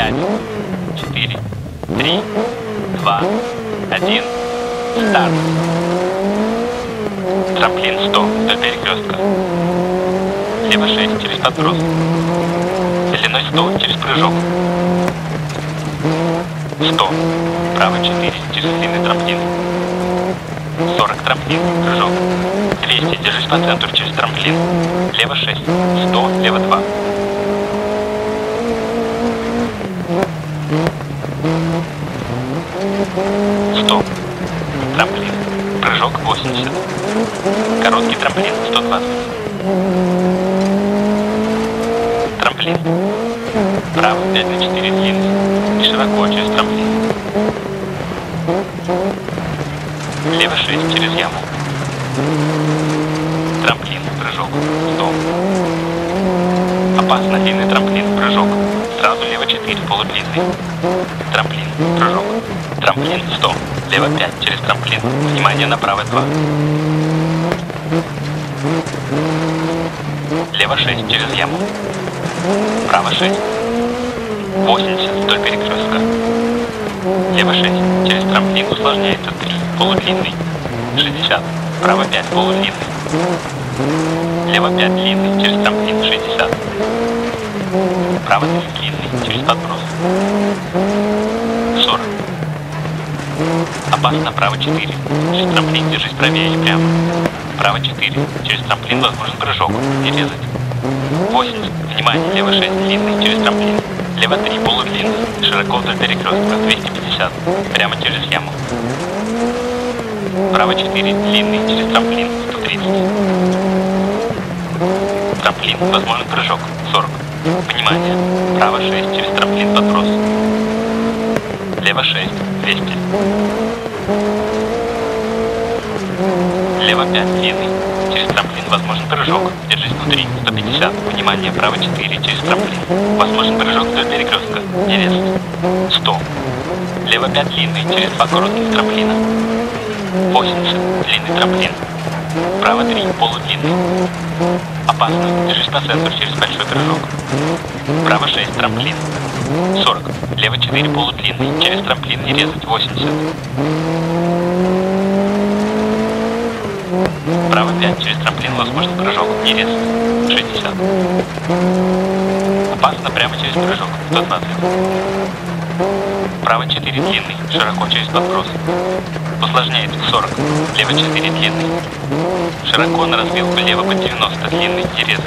Пять, четыре, три, два, один. Старт. Трамплин 100 до перекрестка. Лево 6 через подброс. Длиной 100 через прыжок. 100. Право 4 через длинный трамплин. 40 трамплин, прыжок. 200, держись по центру через трамплин. Лево 6, 100, лево 2. Стоп. Трамплин. 80. Короткий трамплин 120. Трамплин. Право 5 на 4 длинный. И широко через трамплин. Лево 6 через яму. Трамплин, прыжок, стоп. Опасно, длинный трамплин, прыжок. Сразу лево 4, полудлинный. Трамплин, прыжок. Трамплин, стоп. Лево 5 через трамплин. Внимание, направо 2. Лево 6 через яму. Право 6. 80 вдоль перекрестка. Лево 6 через трамплин усложняется полудлинный. 60. Право 5 полудлинный. Лево 5 длинный через трамплин 60. Право 3 длинный через подброс. 40. Опасно право 4. Через трамплин держись правее и прямо. Право 4. Через трамплин возможен прыжок. Не резать. 80. Внимание, лево 6 длинный через трамплин. Лево 3 полудлинный. Широко вдоль перекрестка 250. Прямо через яму. Право 4 длинный через трамплин 130. Трамплин, возможен прыжок 40. Внимание, право 6 через трамплин подброс. Лево 6 200. Лево 5 длинный. Через трамплин возможен прыжок. Держись внутри. 150. Внимание, право 4 через трамплин. Возможен прыжок вдоль перекрестка. Не резать. 100. Лево 5 длинный через два коротких трамплина. 80. Длинный трамплин. Право 3. Полудлинный. Опасно. Держись по центру через большой прыжок. Право 6. Трамплин. 40. Лево 4. Полудлинный. Через трамплин не резать. 80. Право 5. Через трамплин возможен прыжок. Не резать. 60. Опасно прямо через прыжок. 120. Право 4 длинный, широко через подброс. Усложняет 40. Лево 4 длинный. Широко на развилку лево по 90 длинный и резать.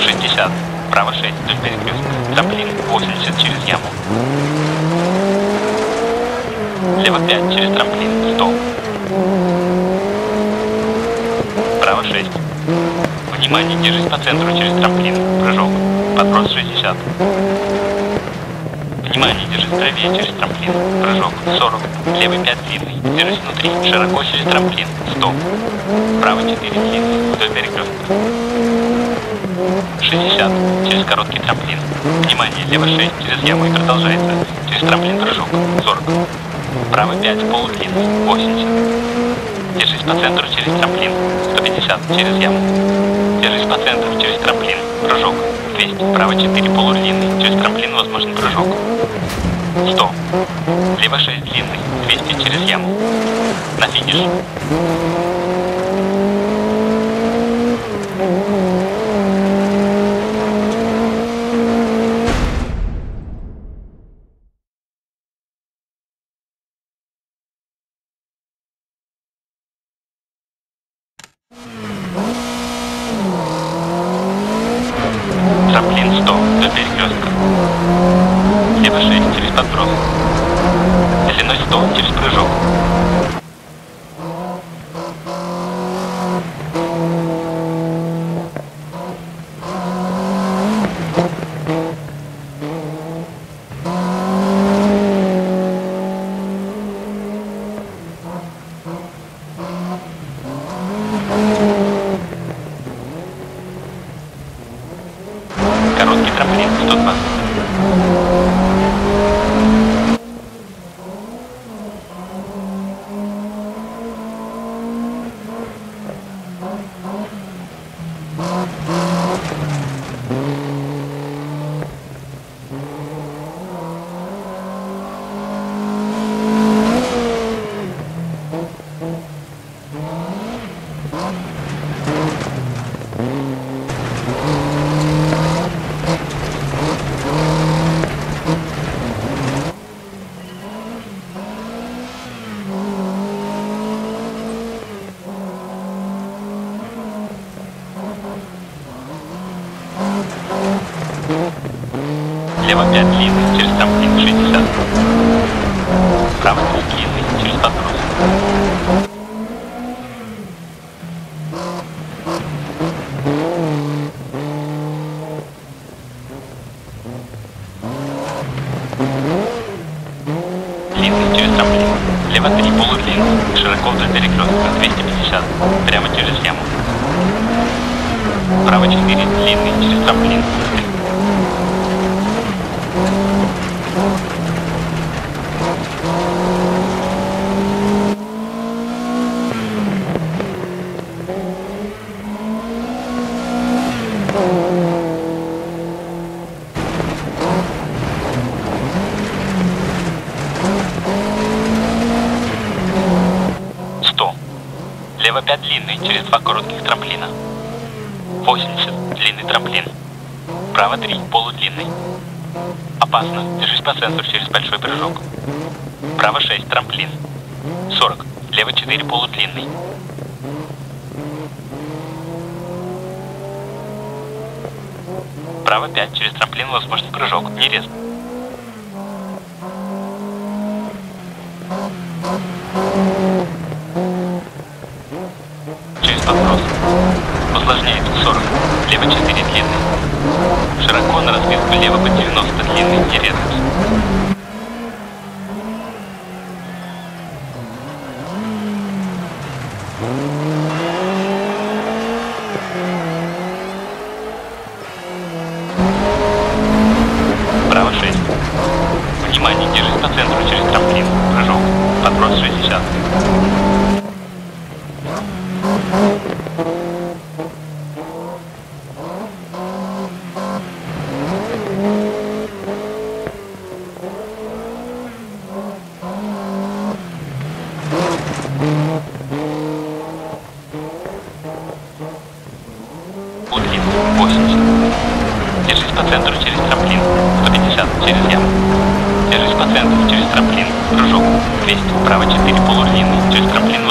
60. Право 6 вдоль перекрестка. Трамплин 80 через яму. Лево 5 через трамплин. 100. Право 6. Внимание, держись по центру через трамплин. Прыжок. Подброс 60. Внимание, держись правее через трамплин. Прыжок 40. Левый 5 длинный. Держись внутри. Широко через трамплин. 100. Право 4 длинный. Вдоль перекрестка. 60. Через короткий трамплин. Внимание, лево 6 через яму и продолжается. Через трамплин прыжок. 40. Право 5 полудлинный. 80. Держись по центру через трамплин. 150 через яму. Держись по центру через трамплин. Прыжок. 200. Право 4 полудлинный. Через трамплин возможен прыжок. 100. Лево 6 длинный. 200 через яму. На финиш. Трамплин 100 до перекрестка. Лево 6 через подброс. Длиной 100 через прыжок. Короткий трамплин 120. 5 длинный через трамплин 60. Вправо 3 длинный через подброс. Длинный через трамплин. Лево 3 полудлинный. Широко вдоль перекрестка 250. Прямо через яму. Право 4 длинный через трамплин. Лево 5 длинный через два коротких трамплина. 80. Длинный трамплин. Право 3. Полудлинный. Опасно. Держись по сенсору через большой прыжок. Право 6. Трамплин. 40. Лево 4. Полудлинный. Право 5. Через трамплин возможен прыжок. Не резко. Через подброс. Усложняет 40. Лево 4 длинный. Широко на развилку лево по 90 длинный. Резать. Право 6. Внимание, держись по центру через трамплин. Прыжок. Подброс 60. Удлин 80. Держись по центру через трамплин. 150 через яму. Держись по центру через трамплин. Прыжок. 200. Право 4 полудлинный. Через трамплин